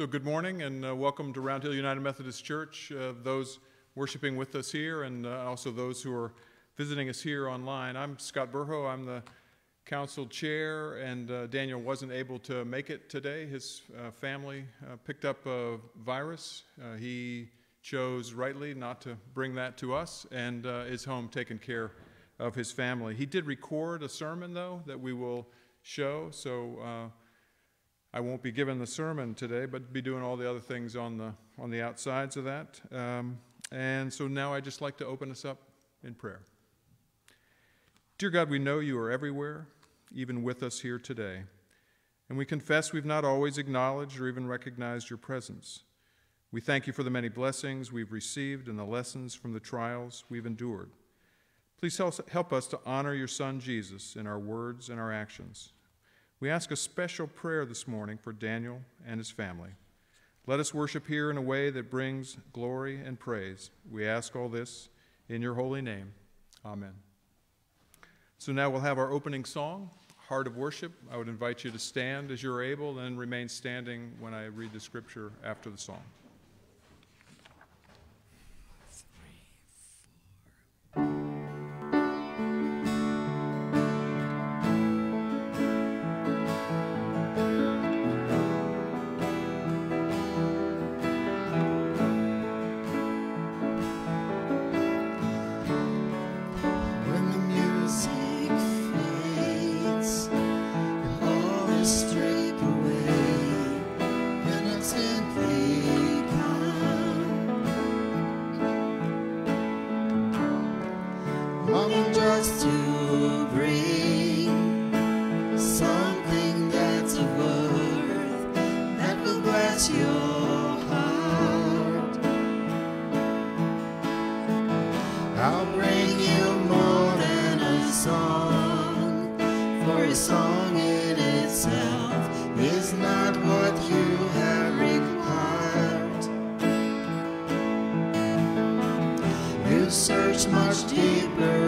So, good morning and uh, welcome to Round Hill United Methodist Church. Uh, those worshiping with us here and uh, also those who are visiting us here online. I'm Scott Burho. I'm the council chair, and uh, Daniel wasn't able to make it today. His uh, family uh, picked up a virus. he chose rightly not to bring that to us and is home taking care of his family. He did record a sermon, though, that we will show. So, I won't be giving the sermon today, but be doing all the other things on the, on the outsides of that. Um, and so now I'd just like to open us up in prayer. Dear God, we know you are everywhere, even with us here today. And we confess we've not always acknowledged or even recognized your presence. We thank you for the many blessings we've received and the lessons from the trials we've endured. Please help us to honor your Son, Jesus, in our words and our actions. We ask a special prayer this morning for Daniel and his family. Let us worship here in a way that brings glory and praise. We ask all this in your holy name. Amen. So now we'll have our opening song, Heart of Worship. I would invite you to stand as you're able and remain standing when I read the scripture after the song. I'll bring you more than a song, for a song in itself is not what you have required. You search much deeper.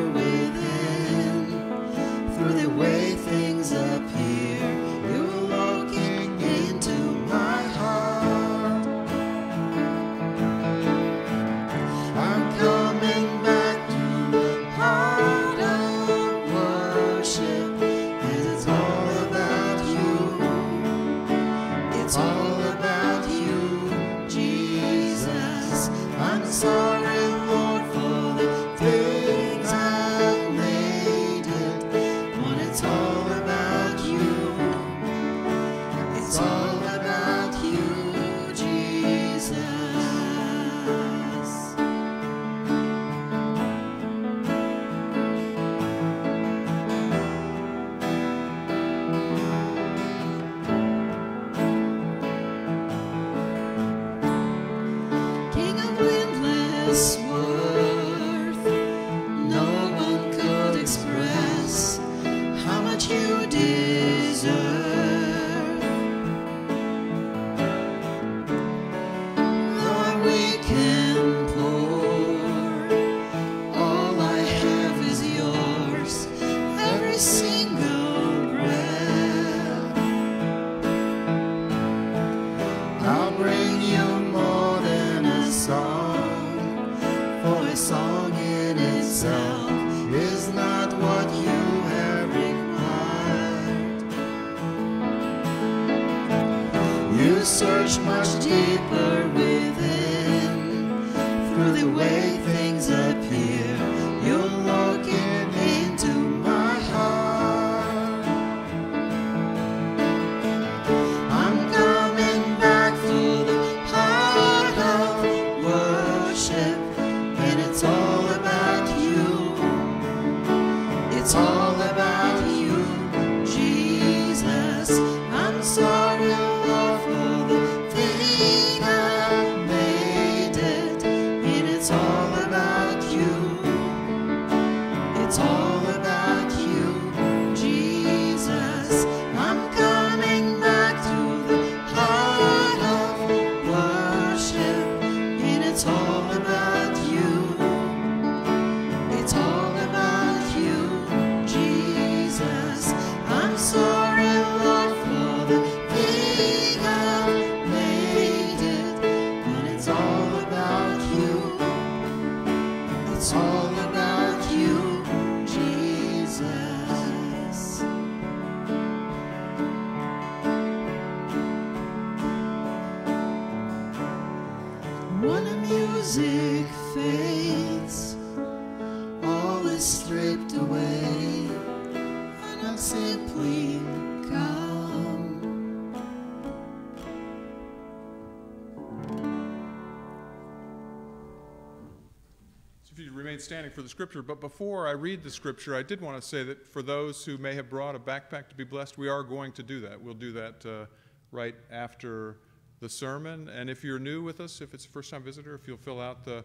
For the scripture, but before I read the scripture, I did want to say that for those who may have brought a backpack to be blessed, we are going to do that. We'll do that uh, right after the sermon. And if you're new with us, if it's a first time visitor, if you'll fill out the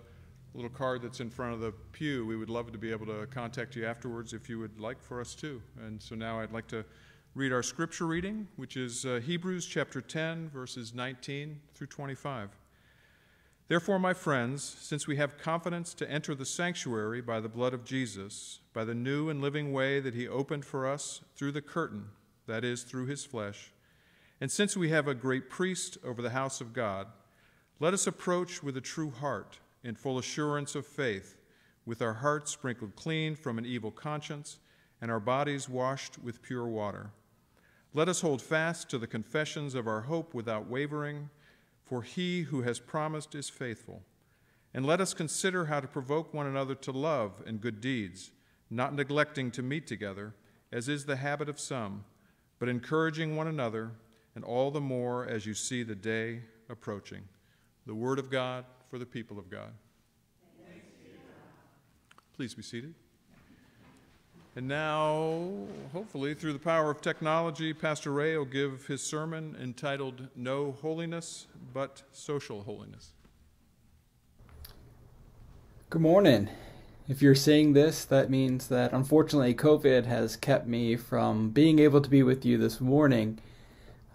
little card that's in front of the pew, we would love to be able to contact you afterwards if you would like for us to. And so now I'd like to read our scripture reading, which is uh, Hebrews chapter 10, verses 19 through 25. Therefore, my friends, since we have confidence to enter the sanctuary by the blood of Jesus, by the new and living way that he opened for us through the curtain, that is, through his flesh, and since we have a great priest over the house of God, let us approach with a true heart, in full assurance of faith, with our hearts sprinkled clean from an evil conscience, and our bodies washed with pure water. Let us hold fast to the confessions of our hope without wavering for he who has promised is faithful. And let us consider how to provoke one another to love and good deeds, not neglecting to meet together, as is the habit of some, but encouraging one another, and all the more as you see the day approaching. The word of God for the people of God. Please be seated. And now, hopefully, through the power of technology, Pastor Ray will give his sermon entitled No Holiness But Social Holiness. Good morning. If you're seeing this, that means that unfortunately COVID has kept me from being able to be with you this morning.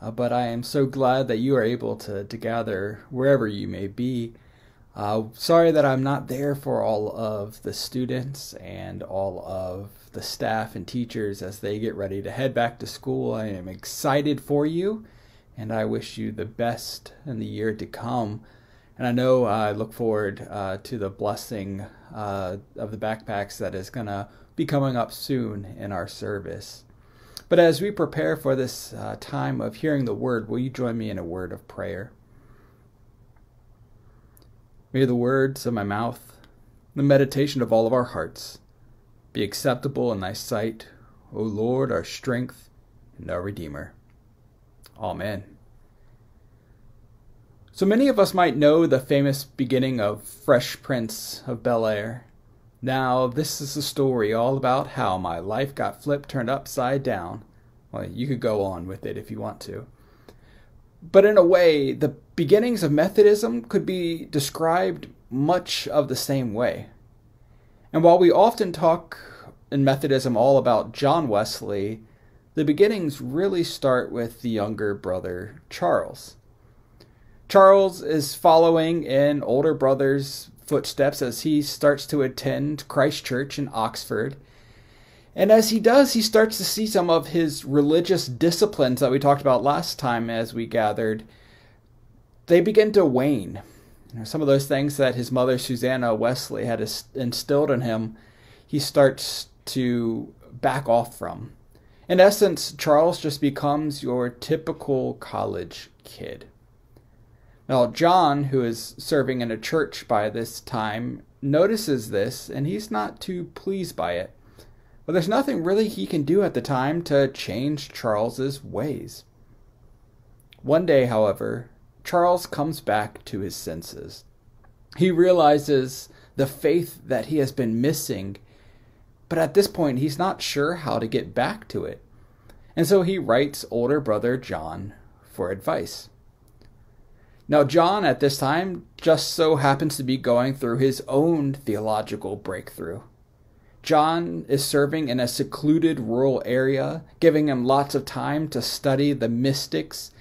Uh, but I am so glad that you are able to, to gather wherever you may be. Uh, sorry that I'm not there for all of the students and all of the staff and teachers as they get ready to head back to school. I am excited for you, and I wish you the best in the year to come. And I know uh, I look forward uh, to the blessing uh, of the backpacks that is going to be coming up soon in our service. But as we prepare for this uh, time of hearing the word, will you join me in a word of prayer? May the words of my mouth, the meditation of all of our hearts, be acceptable in thy sight, O Lord, our strength and our Redeemer. Amen. So many of us might know the famous beginning of Fresh Prince of Bel Air. Now, this is a story all about how my life got flipped, turned upside down. Well, you could go on with it if you want to. But in a way, the beginnings of Methodism could be described much of the same way. And while we often talk in Methodism all about John Wesley, the beginnings really start with the younger brother, Charles. Charles is following in older brother's footsteps as he starts to attend Christ Church in Oxford. And as he does, he starts to see some of his religious disciplines that we talked about last time as we gathered. They begin to wane you know, some of those things that his mother Susanna Wesley had instilled in him, he starts to back off from. In essence, Charles just becomes your typical college kid. Now, John, who is serving in a church by this time, notices this and he's not too pleased by it. But there's nothing really he can do at the time to change Charles's ways. One day, however, Charles comes back to his senses. He realizes the faith that he has been missing, but at this point, he's not sure how to get back to it. And so he writes older brother John for advice. Now, John at this time just so happens to be going through his own theological breakthrough. John is serving in a secluded rural area, giving him lots of time to study the mystics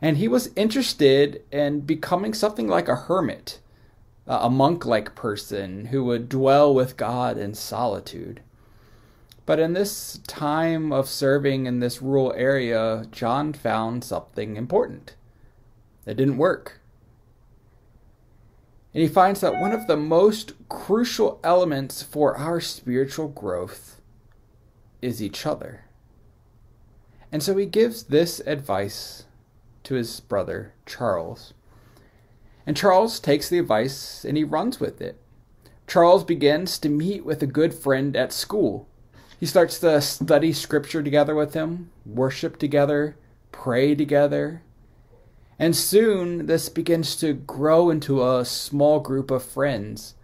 and he was interested in becoming something like a hermit, a monk like person who would dwell with God in solitude. But in this time of serving in this rural area, John found something important. It didn't work. And he finds that one of the most crucial elements for our spiritual growth is each other. And so he gives this advice to his brother Charles. And Charles takes the advice and he runs with it. Charles begins to meet with a good friend at school. He starts to study scripture together with him, worship together, pray together. And soon this begins to grow into a small group of friends,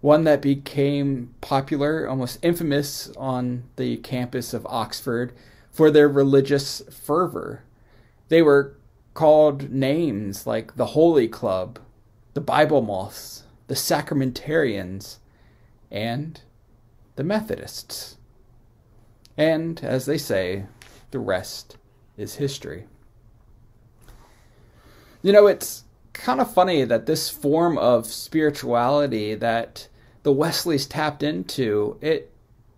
one that became popular, almost infamous on the campus of Oxford for their religious fervor. They were called names like the Holy Club, the Bible Moths, the Sacramentarians, and the Methodists. And, as they say, the rest is history. You know, it's kind of funny that this form of spirituality that the Wesleys tapped into, it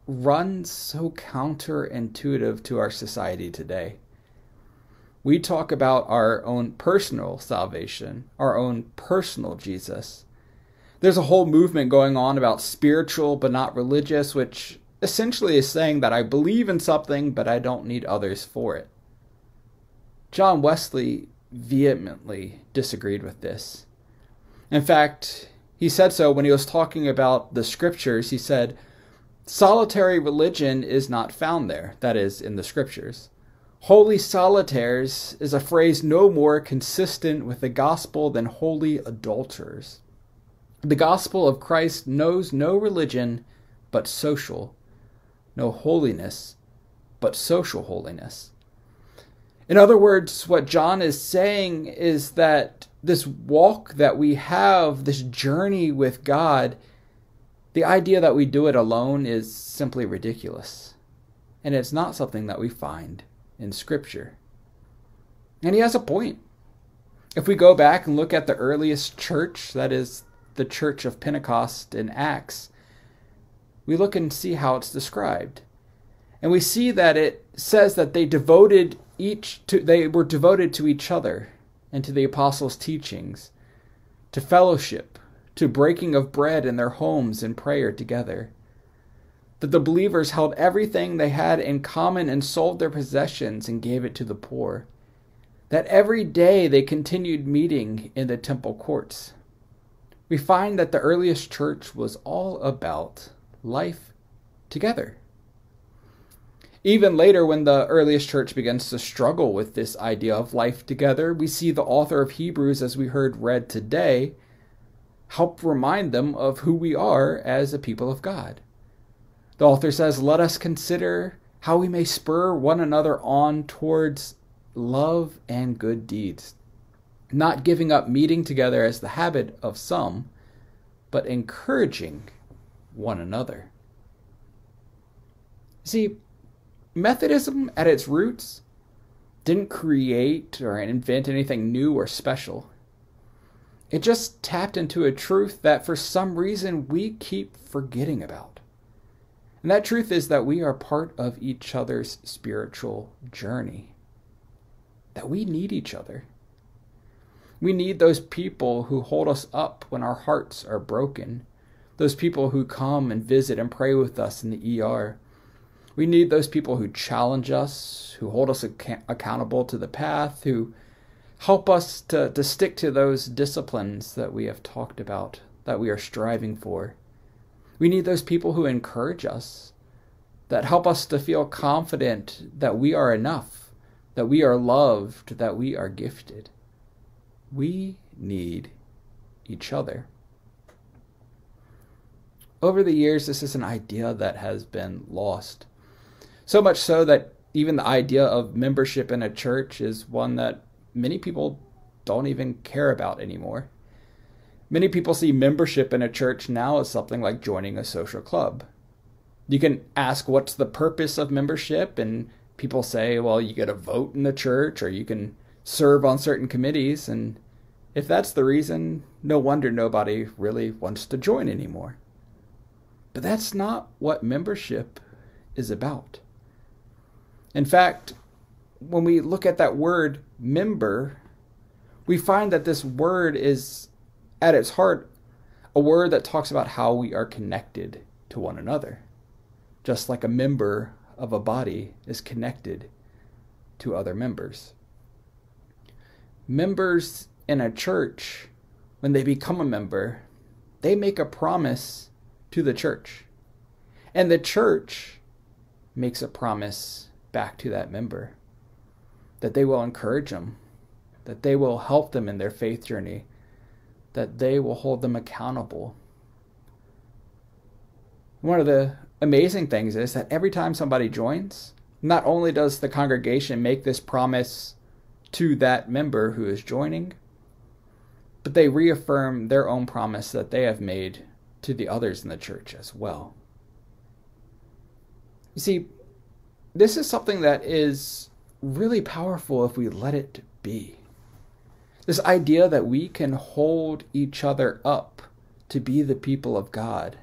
runs so counterintuitive to our society today. We talk about our own personal salvation, our own personal Jesus. There's a whole movement going on about spiritual but not religious, which essentially is saying that I believe in something, but I don't need others for it. John Wesley vehemently disagreed with this. In fact, he said so when he was talking about the scriptures. He said, Solitary religion is not found there, that is, in the scriptures. Holy solitaries is a phrase no more consistent with the gospel than holy adulterers. The gospel of Christ knows no religion but social, no holiness but social holiness. In other words, what John is saying is that this walk that we have, this journey with God, the idea that we do it alone is simply ridiculous. And it's not something that we find in Scripture. And he has a point. If we go back and look at the earliest church, that is the church of Pentecost in Acts, we look and see how it's described. And we see that it says that they devoted each to they were devoted to each other and to the apostles' teachings, to fellowship, to breaking of bread in their homes and prayer together. That the believers held everything they had in common and sold their possessions and gave it to the poor. That every day they continued meeting in the temple courts. We find that the earliest church was all about life together. Even later, when the earliest church begins to struggle with this idea of life together, we see the author of Hebrews, as we heard read today, help remind them of who we are as a people of God. The author says, Let us consider how we may spur one another on towards love and good deeds, not giving up meeting together as the habit of some, but encouraging one another. See, Methodism, at its roots, didn't create or invent anything new or special. It just tapped into a truth that for some reason we keep forgetting about. And that truth is that we are part of each other's spiritual journey, that we need each other. We need those people who hold us up when our hearts are broken, those people who come and visit and pray with us in the ER we need those people who challenge us, who hold us ac- accountable to the path, who help us to, to stick to those disciplines that we have talked about, that we are striving for. We need those people who encourage us, that help us to feel confident that we are enough, that we are loved, that we are gifted. We need each other. Over the years, this is an idea that has been lost. So much so that even the idea of membership in a church is one that many people don't even care about anymore. Many people see membership in a church now as something like joining a social club. You can ask what's the purpose of membership, and people say, well, you get a vote in the church or you can serve on certain committees. And if that's the reason, no wonder nobody really wants to join anymore. But that's not what membership is about. In fact, when we look at that word member, we find that this word is at its heart a word that talks about how we are connected to one another, just like a member of a body is connected to other members. Members in a church, when they become a member, they make a promise to the church. And the church makes a promise back to that member that they will encourage them, that they will help them in their faith journey, that they will hold them accountable. One of the amazing things is that every time somebody joins, not only does the congregation make this promise to that member who is joining, but they reaffirm their own promise that they have made to the others in the church as well. You see, this is something that is really powerful if we let it be. This idea that we can hold each other up to be the people of God,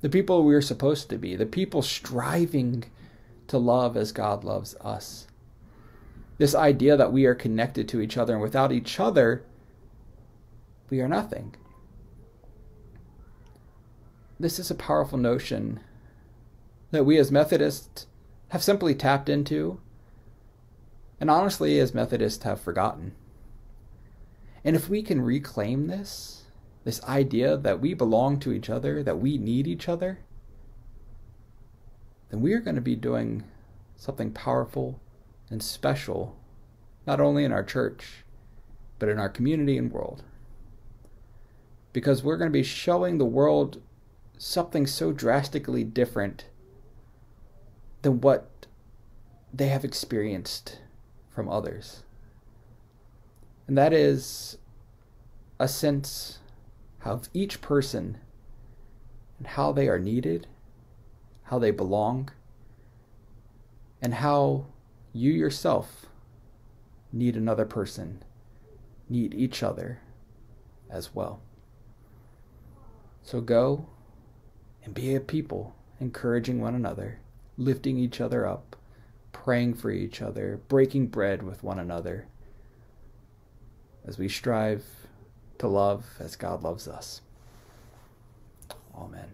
the people we're supposed to be, the people striving to love as God loves us. This idea that we are connected to each other and without each other, we are nothing. This is a powerful notion that we as Methodists have simply tapped into, and honestly, as Methodists have forgotten. And if we can reclaim this, this idea that we belong to each other, that we need each other, then we are going to be doing something powerful and special, not only in our church, but in our community and world. Because we're going to be showing the world something so drastically different than what they have experienced from others. And that is a sense of each person and how they are needed, how they belong, and how you yourself need another person, need each other as well. So go and be a people, encouraging one another, lifting each other up, praying for each other, breaking bread with one another, as we strive to love as God loves us. Amen.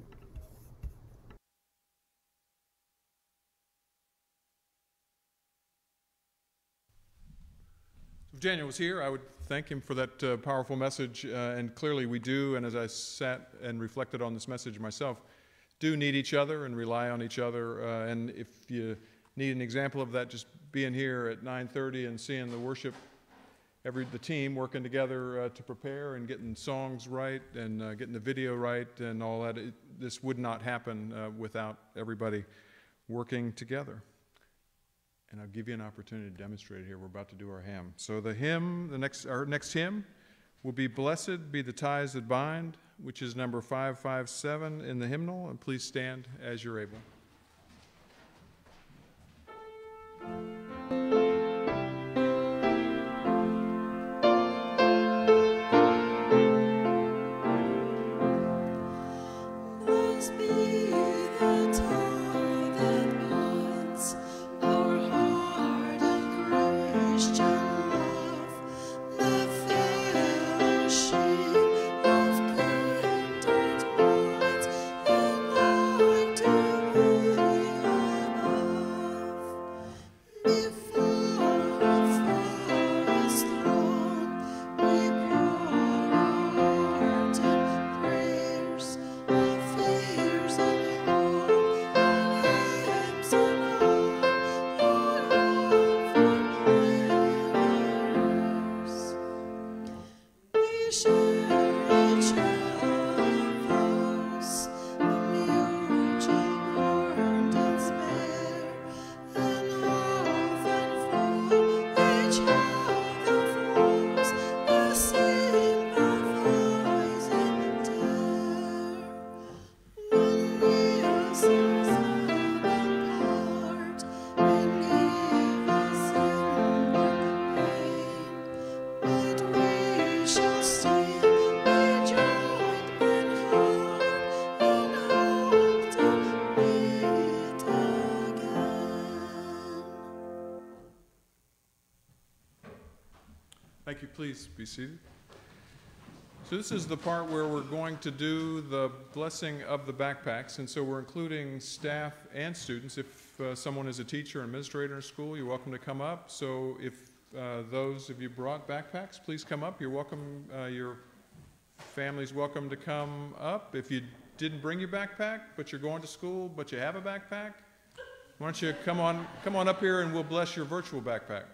If Daniel was here, I would thank him for that uh, powerful message. Uh, and clearly, we do. And as I sat and reflected on this message myself, do need each other and rely on each other. Uh, and if you need an example of that, just being here at 9:30 and seeing the worship, every the team working together uh, to prepare and getting songs right and uh, getting the video right and all that. It, this would not happen uh, without everybody working together. And I'll give you an opportunity to demonstrate it here. We're about to do our hymn. So the hymn, the next our next hymn, will be "Blessed Be the Ties That Bind." which is number 557 in the hymnal. And please stand as you're able. Please be seated. So this is the part where we're going to do the blessing of the backpacks, and so we're including staff and students. If uh, someone is a teacher or administrator in school, you're welcome to come up. So if uh, those of you brought backpacks, please come up. You're welcome. Uh, your family's welcome to come up. If you didn't bring your backpack, but you're going to school, but you have a backpack, why don't you come on, come on up here and we'll bless your virtual backpack?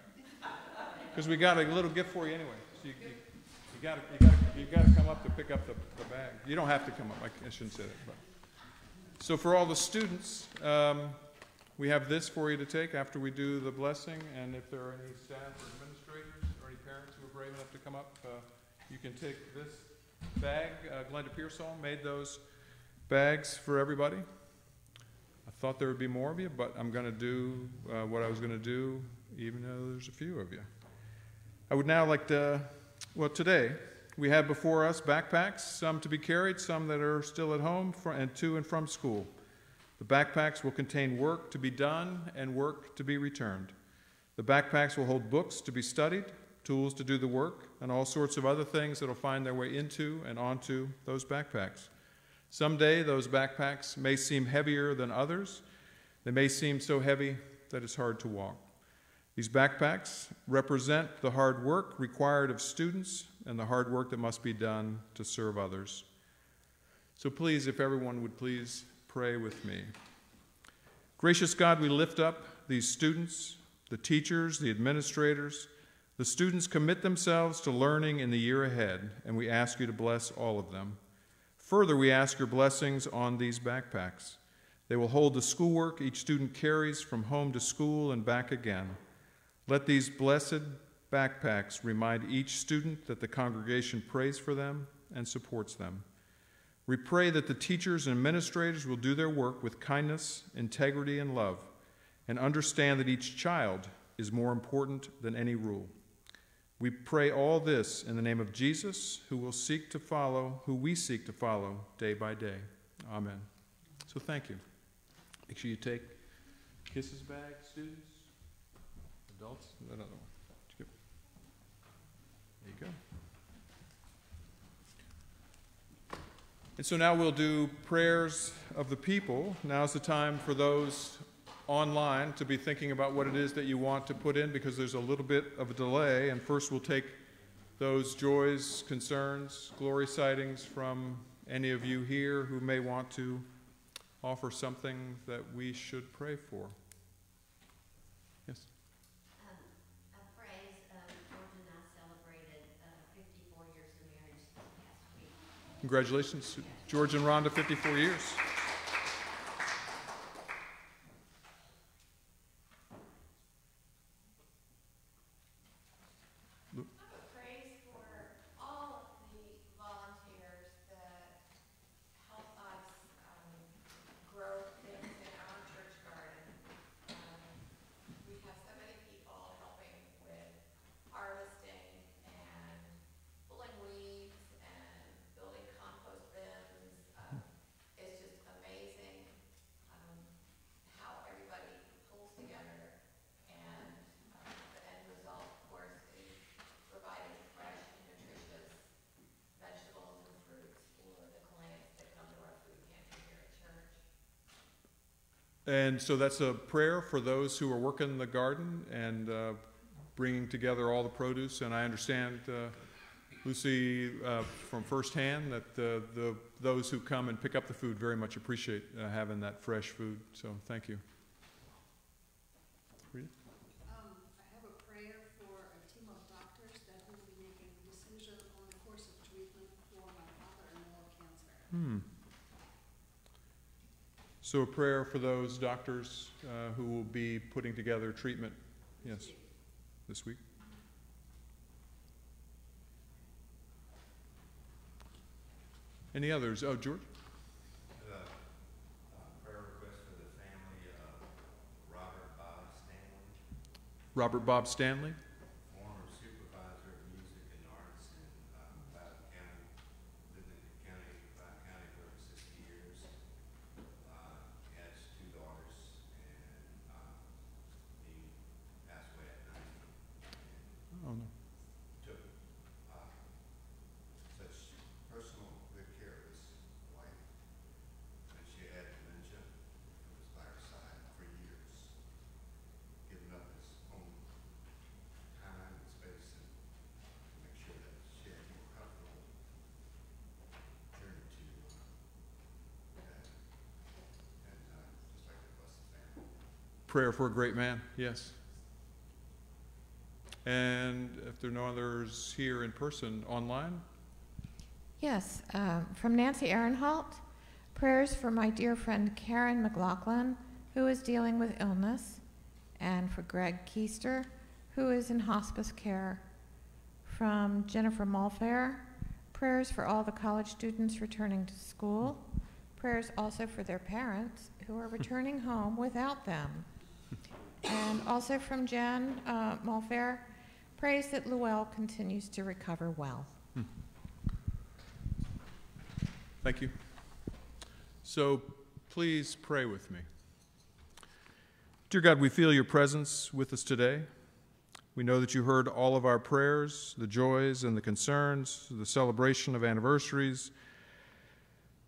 Because we got a little gift for you anyway. So you, you, you gotta, you you come up to pick up the, the bag. You don't have to come up, I shouldn't say that, but. So for all the students, um, we have this for you to take after we do the blessing, and if there are any staff or administrators or any parents who are brave enough to come up, uh, you can take this bag. Uh, Glenda Pearsall made those bags for everybody. I thought there would be more of you, but I'm going to do uh, what I was going to do, even though there's a few of you. I would now like to, well, today, we have before us backpacks, some to be carried, some that are still at home and to and from school. The backpacks will contain work to be done and work to be returned. The backpacks will hold books to be studied, tools to do the work, and all sorts of other things that will find their way into and onto those backpacks. Someday, those backpacks may seem heavier than others. They may seem so heavy that it's hard to walk. These backpacks represent the hard work required of students and the hard work that must be done to serve others. So please, if everyone would please pray with me. Gracious God, we lift up these students, the teachers, the administrators. The students commit themselves to learning in the year ahead, and we ask you to bless all of them. Further, we ask your blessings on these backpacks. They will hold the schoolwork each student carries from home to school and back again. Let these blessed backpacks remind each student that the congregation prays for them and supports them. We pray that the teachers and administrators will do their work with kindness, integrity, and love, and understand that each child is more important than any rule. We pray all this in the name of Jesus, who will seek to follow, who we seek to follow day by day. Amen. So thank you. Make sure you take kisses bag, students, adults, that other one. There you go. And so now we'll do prayers of the people. Now's the time for those online to be thinking about what it is that you want to put in because there's a little bit of a delay. And first, we'll take those joys, concerns, glory sightings from any of you here who may want to offer something that we should pray for. Yes. Um, a phrase, um, George and I celebrated, uh, fifty-four years of marriage this past week. Congratulations, George and Rhonda, 54 years. praise for all of the volunteers that help us um, grow things in our church garden. Um, We have so many people helping with harvesting and pulling weeds and building compost bins. Um, It's just amazing um, how everybody pulls together and uh, the end result, of course, is providing fresh and nutritious vegetables and fruits for the clients that come to our food pantry here at church. And so that's a prayer for those who are working the garden and uh, bringing together all the produce. And I understand, uh, Lucy, uh, from firsthand, that uh, the, those who come and pick up the food very much appreciate uh, having that fresh food. So thank you. Rita? Um, I have a prayer for a team of doctors that will be making a decision on the course of treatment for my father-in-law cancer. Hmm. So a prayer for those doctors uh, who will be putting together treatment, yes, this week. Any others? Oh, George? Uh, prayer request for the family of Robert Bob Stanley, Robert Bob Stanley? former supervisor of music and arts in uh, Bath County, lived in the county, Bath County for over sixty years. Uh, He has two daughters, and uh, he passed away at ninety. Oh, no. Took uh, such personal good care of his wife, and she had dementia, was by her side for years, giving up his own prayer for a great man. Yes. And if there are no others here in person, online? Yes, um, from Nancy Ehrenhalt, prayers for my dear friend Karen McLaughlin, who is dealing with illness, and for Greg Keister, who is in hospice care. From Jennifer Mulfair, prayers for all the college students returning to school, prayers also for their parents who are returning home without them. And also from Jen uh, Mulfair, prays that Luell continues to recover well. Thank you. So please pray with me. Dear God, we feel your presence with us today. We know that you heard all of our prayers, the joys and the concerns, the celebration of anniversaries,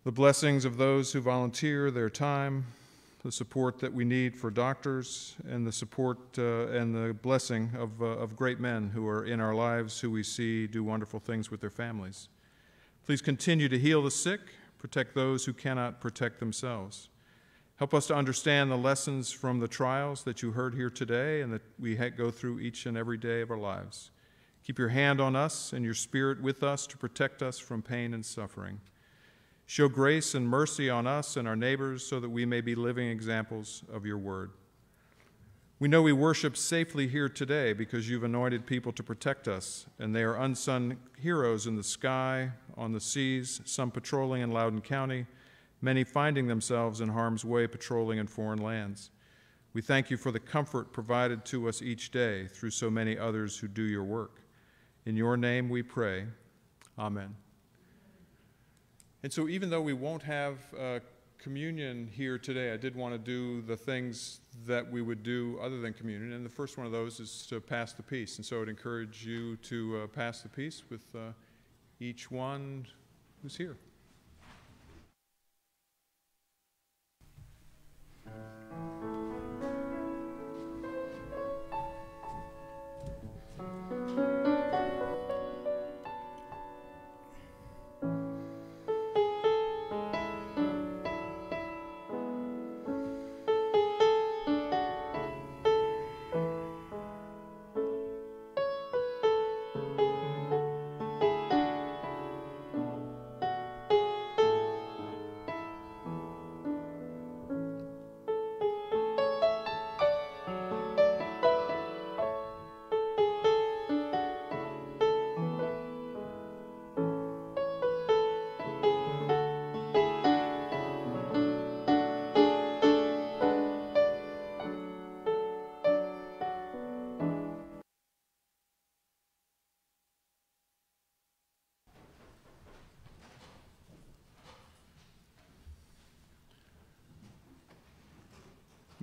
the blessings of those who volunteer their time, the support that we need for doctors, and the support uh, and the blessing of, uh, of great men who are in our lives who we see do wonderful things with their families. Please continue to heal the sick, protect those who cannot protect themselves. Help us to understand the lessons from the trials that you heard here today and that we go through each and every day of our lives. Keep your hand on us and your spirit with us to protect us from pain and suffering. Show grace and mercy on us and our neighbors so that we may be living examples of your word. We know we worship safely here today because you've anointed people to protect us, and they are unsung heroes in the sky, on the seas, some patrolling in Loudoun County many finding themselves in harm's way patrolling in foreign lands. We thank you for the comfort provided to us each day through so many others who do your work. In your name we pray. Amen. And so, even though we won't have uh, communion here today, I did want to do the things that we would do other than communion. And the first one of those is to pass the peace. And so, I would encourage you to uh, pass the peace with uh, each one who's here.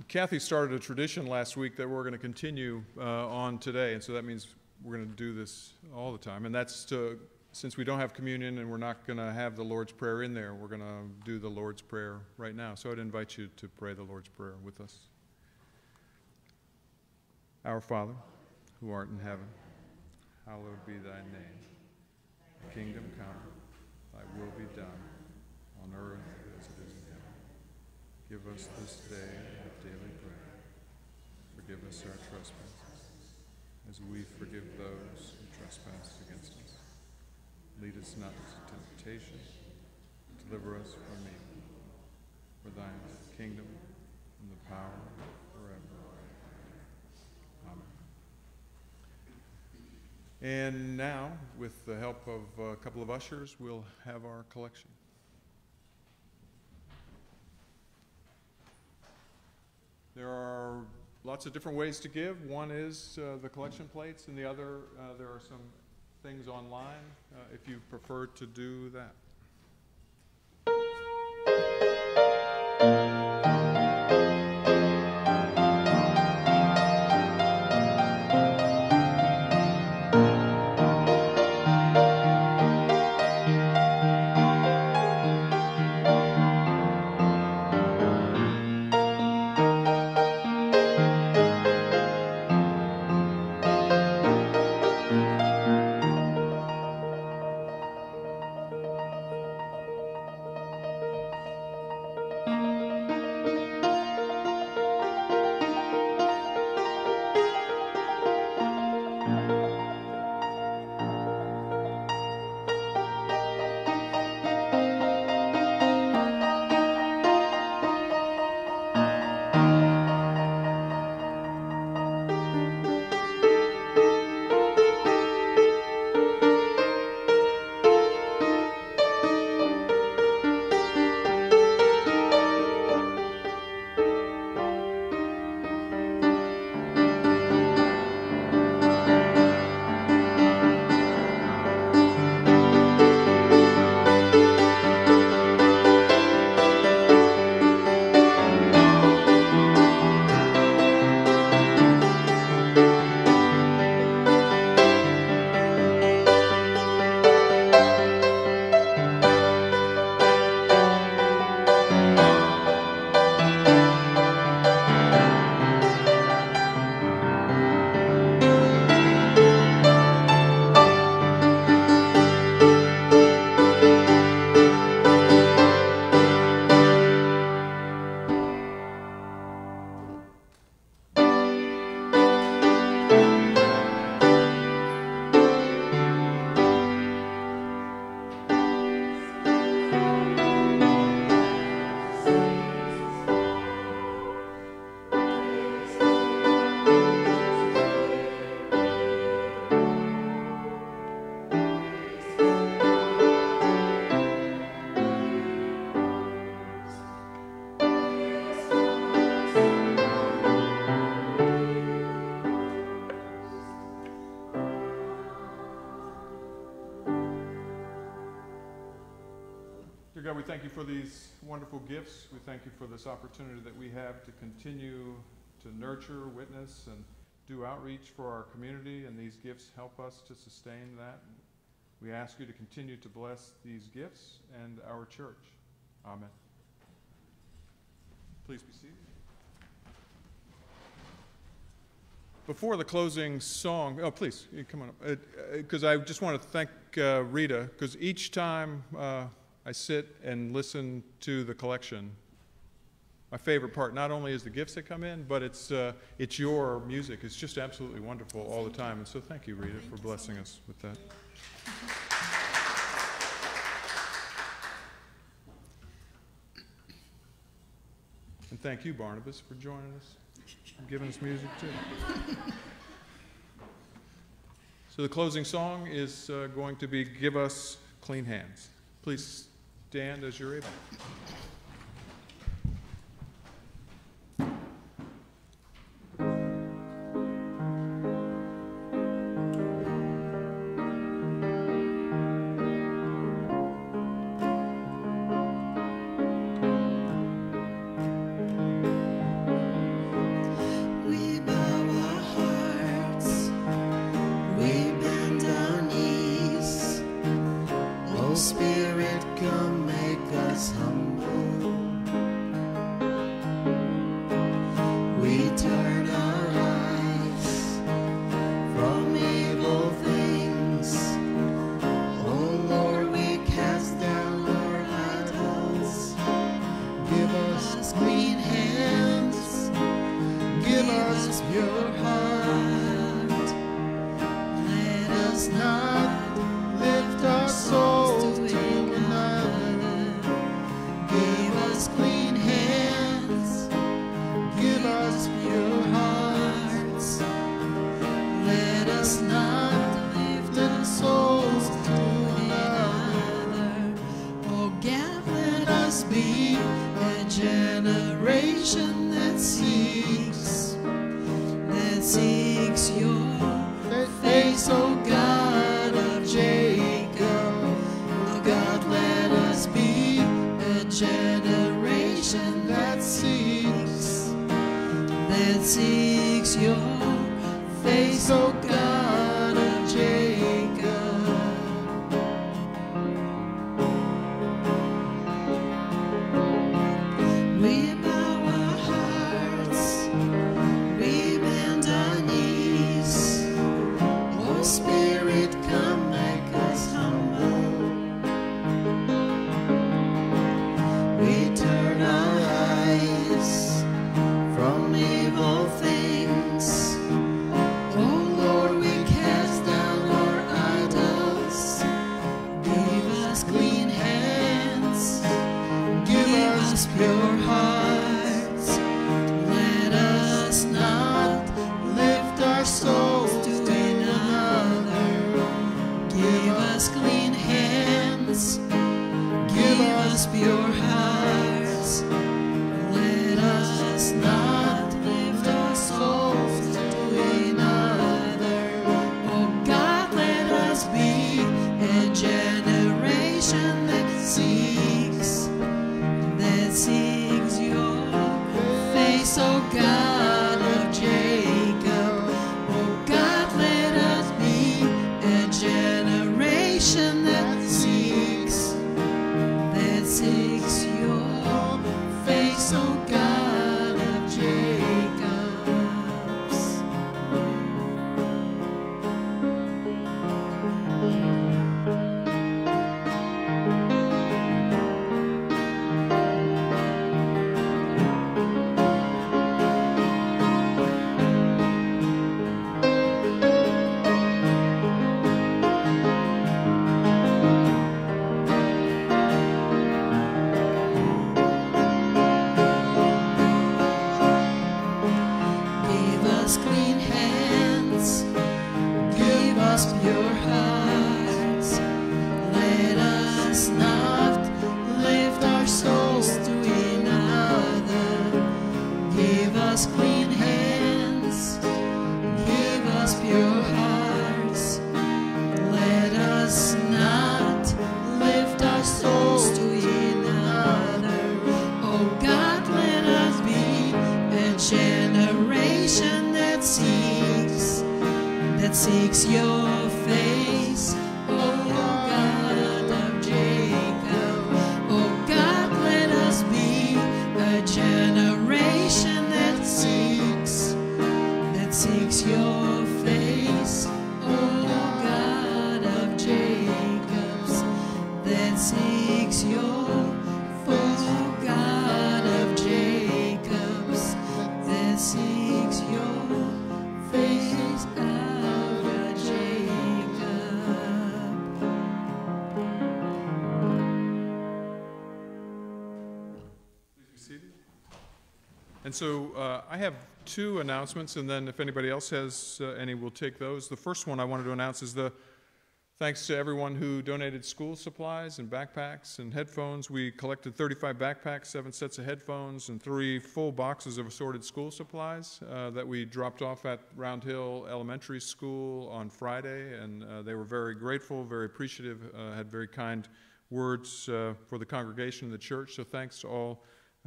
Kathy started a tradition last week that we're going to continue uh, on today, and so that means we're going to do this all the time. And that's to, since we don't have communion and we're not going to have the Lord's Prayer in there, we're going to do the Lord's Prayer right now. So I'd invite you to pray the Lord's Prayer with us. Our Father, who art in heaven, hallowed be thy name. Thy kingdom come, thy will be done, on earth as it is in heaven. Give us this day daily bread. Forgive us our trespasses, as we forgive those who trespass against us. Lead us not into temptation, deliver us from evil. For thine is the kingdom and the power forever. Amen. And now, with the help of a couple of ushers, we'll have our collection. There are lots of different ways to give. One is uh, the collection plates, and the other, uh, there are some things online uh, if you prefer to do that. Thank you for these wonderful gifts. We thank you for this opportunity that we have to continue to nurture, witness, and do outreach for our community, and these gifts help us to sustain that. We ask you to continue to bless these gifts and our church. Amen. Please be seated. Before the closing song, oh, please, come on up. Because I just want to thank uh, Rita, because each time uh, I sit and listen to the collection, my favorite part not only is the gifts that come in, but it's, uh, it's your music. It's just absolutely wonderful all the time. And so thank you, Rita, for blessing us with that. And thank you, Barnabas, for joining us, and giving us music too. So the closing song is uh, going to be Give Us Clean Hands. Please stand as you're able. Us clean Give us clean hands. Give us pure hearts. Uh, I have two announcements, and then if anybody else has uh, any, we'll take those. The first one I wanted to announce is the thanks to everyone who donated school supplies and backpacks and headphones. We collected 35 backpacks, seven sets of headphones, and three full boxes of assorted school supplies uh, that we dropped off at Round Hill Elementary School on Friday, and uh, they were very grateful, very appreciative, uh, had very kind words uh, for the congregation and the church. So thanks to all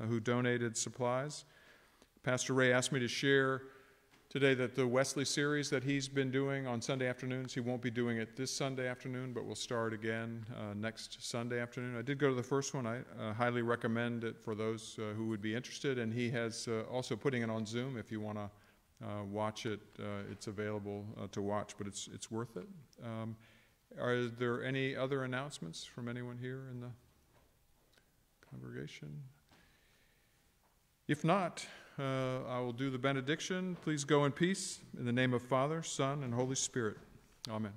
who donated supplies. Pastor Ray asked me to share today that the Wesley series that he's been doing on Sunday afternoons, he won't be doing it this Sunday afternoon, but we'll start again uh, next Sunday afternoon. I did go to the first one. I uh, highly recommend it for those uh, who would be interested, and he has uh, also putting it on Zoom if you want to uh, watch it. Uh, it's available to watch, but it's it's worth it. Um, are there any other announcements from anyone here in the congregation? If not, uh, I will do the benediction. Please go in peace in the name of Father, Son, and Holy Spirit. Amen.